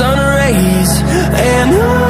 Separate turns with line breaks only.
sun rays And on